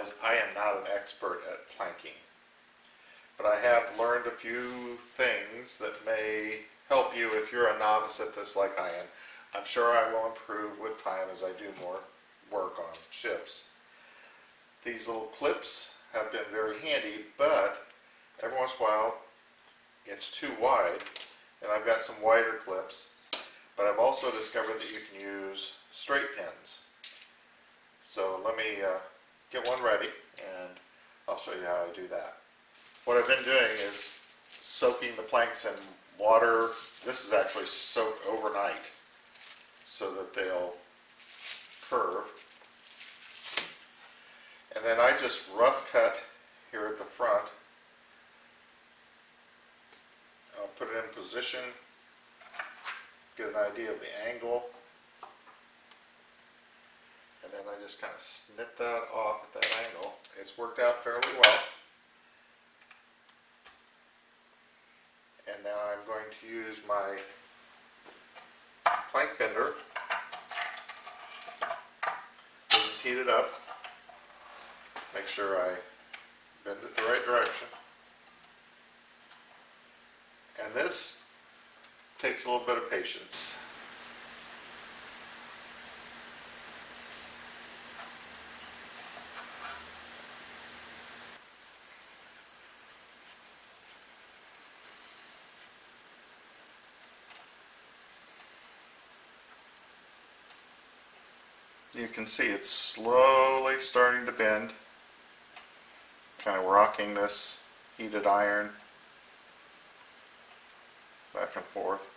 realize I am not an expert at planking, but I have learned a few things that may help you if you're a novice at this like I am. I'm sure I will improve with time as I do more work on ships. These little clips have been very handy, but every once in a while it's too wide, and I've got some wider clips, but I've also discovered that you can use straight pins. So let me uh, get one ready and I'll show you how I do that. What I've been doing is soaking the planks in water. This is actually soaked overnight so that they'll curve. And then I just rough cut here at the front. I'll put it in position, get an idea of the angle. And then Just kind of snip that off at that angle. It's worked out fairly well. And now I'm going to use my plank bender. This is heated up. Make sure I bend it the right direction. And this takes a little bit of patience. You can see it's slowly starting to bend, kind of rocking this heated iron back and forth.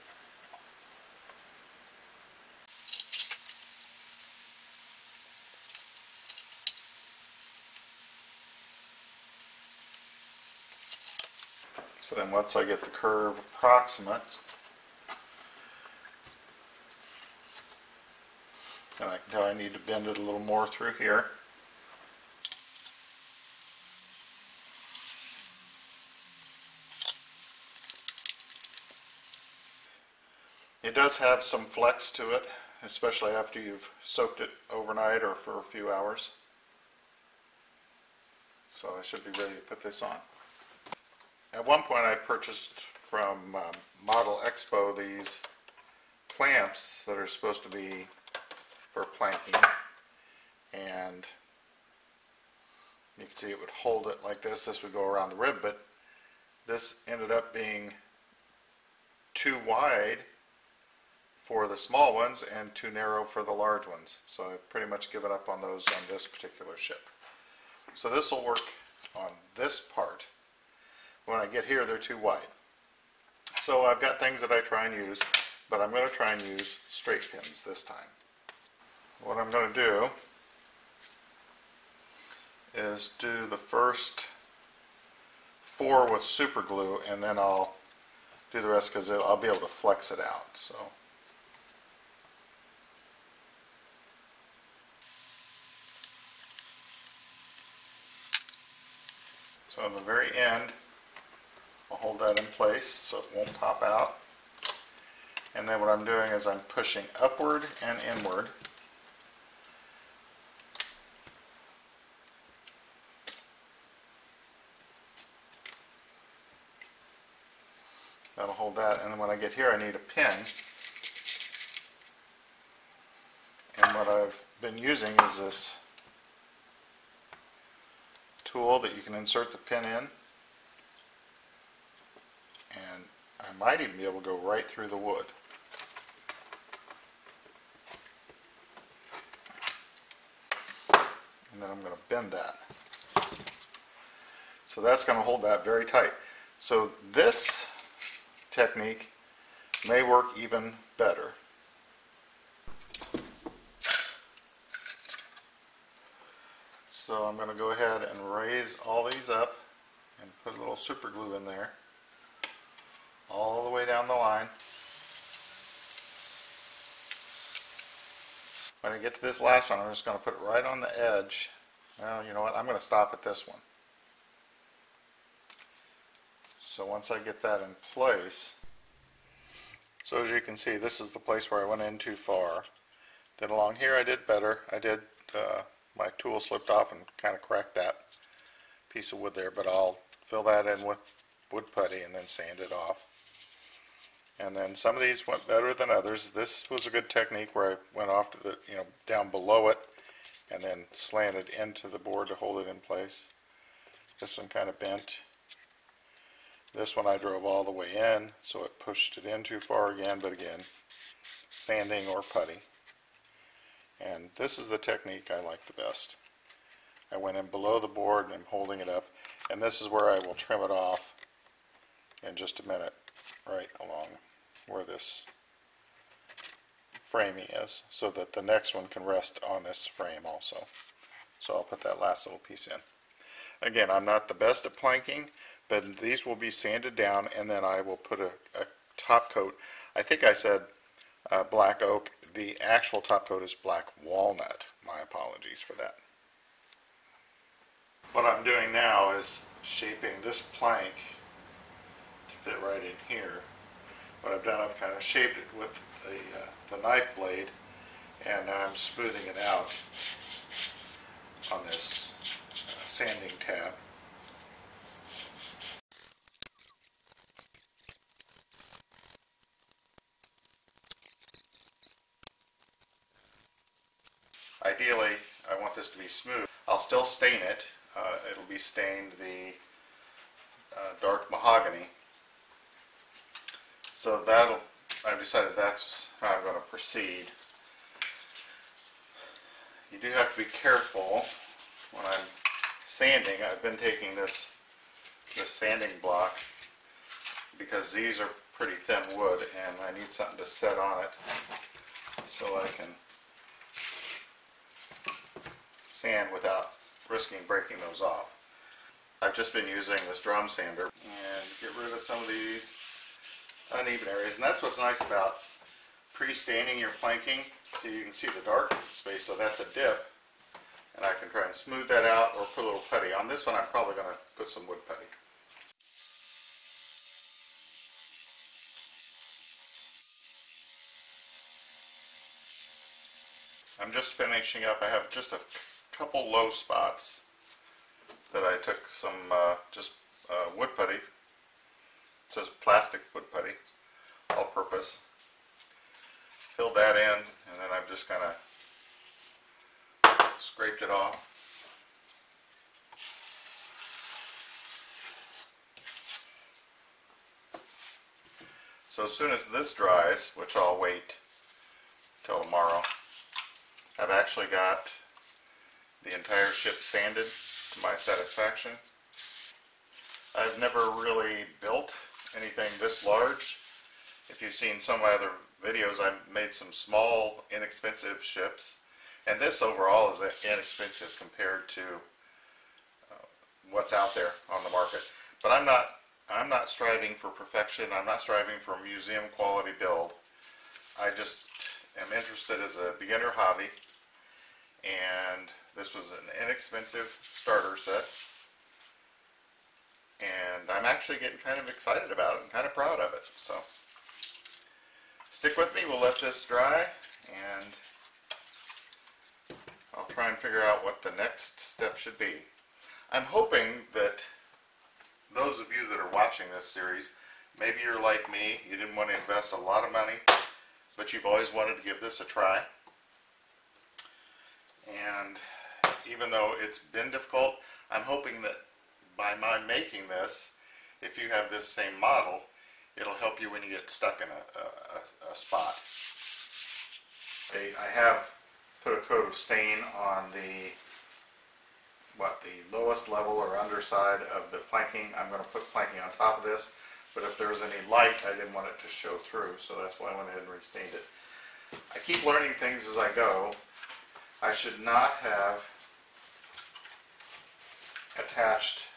So then once I get the curve approximate, and I I need to bend it a little more through here. It does have some flex to it, especially after you've soaked it overnight or for a few hours. So I should be ready to put this on. At one point I purchased from um, Model Expo these clamps that are supposed to be for planking and you can see it would hold it like this. This would go around the rib but this ended up being too wide for the small ones and too narrow for the large ones. So I've pretty much given up on those on this particular ship. So this will work on this part. When I get here they're too wide. So I've got things that I try and use but I'm going to try and use straight pins this time what I'm going to do is do the first four with super glue and then I'll do the rest because I'll be able to flex it out. So. So on the very end, I'll hold that in place so it won't pop out. And then what I'm doing is I'm pushing upward and inward That'll hold that, and then when I get here I need a pin. And what I've been using is this tool that you can insert the pin in. And I might even be able to go right through the wood. And then I'm going to bend that. So that's going to hold that very tight. So this technique may work even better. So I'm going to go ahead and raise all these up and put a little super glue in there all the way down the line. When I get to this last one, I'm just going to put it right on the edge. Well, you know what? I'm going to stop at this one. So once I get that in place, so as you can see, this is the place where I went in too far. Then along here I did better. I did uh, my tool slipped off and kind of cracked that piece of wood there, but I'll fill that in with wood putty and then sand it off. And then some of these went better than others. This was a good technique where I went off to the, you know, down below it and then slanted into the board to hold it in place. This one kind of bent. This one I drove all the way in, so it pushed it in too far again, but again, sanding or putty. And this is the technique I like the best. I went in below the board and I'm holding it up, and this is where I will trim it off in just a minute, right along where this framing is, so that the next one can rest on this frame also. So I'll put that last little piece in. Again, I'm not the best at planking, but these will be sanded down and then I will put a, a top coat. I think I said uh, black oak. The actual top coat is black walnut. My apologies for that. What I'm doing now is shaping this plank to fit right in here. What I've done, I've kind of shaped it with the, uh, the knife blade and I'm smoothing it out on this uh, sanding tab. Ideally, I want this to be smooth. I'll still stain it. Uh, it'll be stained the uh, dark mahogany. So that'll, I've decided that's how I'm going to proceed. You do have to be careful when I'm sanding. I've been taking this, this sanding block because these are pretty thin wood and I need something to set on it so I can sand without risking breaking those off. I've just been using this drum sander and get rid of some of these uneven areas and that's what's nice about pre-staining your planking so you can see the dark space so that's a dip and I can try and smooth that out or put a little putty. On this one I'm probably going to put some wood putty. I'm just finishing up. I have just a couple low spots that I took some uh, just uh, wood putty. It says plastic wood putty, all purpose. Filled that in and then I've just kind of scraped it off. So as soon as this dries, which I'll wait till tomorrow, I've actually got the entire ship sanded to my satisfaction. I've never really built anything this large. If you've seen some of my other videos, I've made some small, inexpensive ships. And this overall is inexpensive compared to uh, what's out there on the market. But I'm not, I'm not striving for perfection. I'm not striving for a museum quality build. I just am interested as a beginner hobby. And this was an inexpensive starter set. And I'm actually getting kind of excited about it and kind of proud of it. So stick with me. We'll let this dry and I'll try and figure out what the next step should be. I'm hoping that those of you that are watching this series, maybe you're like me, you didn't want to invest a lot of money, but you've always wanted to give this a try. And even though it's been difficult, I'm hoping that by my making this, if you have this same model, it'll help you when you get stuck in a, a, a spot. I have put a coat of stain on the what the lowest level or underside of the planking. I'm going to put planking on top of this, but if there was any light, I didn't want it to show through, so that's why I went ahead and restained it. I keep learning things as I go. I should not have attached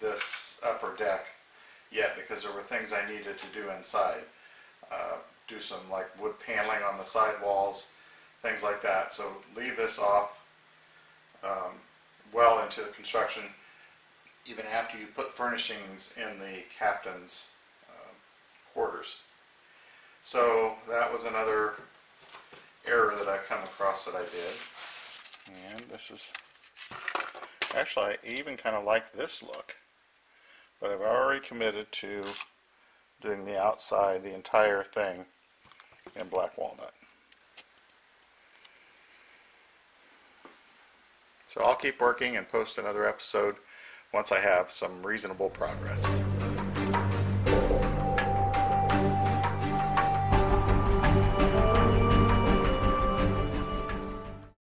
this upper deck yet because there were things I needed to do inside. Uh, do some like wood paneling on the side walls, things like that. So leave this off um, well into the construction even after you put furnishings in the captain's uh, quarters. So that was another error that I come across that I did. And this is, actually, I even kind of like this look. But I've already committed to doing the outside, the entire thing in black walnut. So I'll keep working and post another episode once I have some reasonable progress.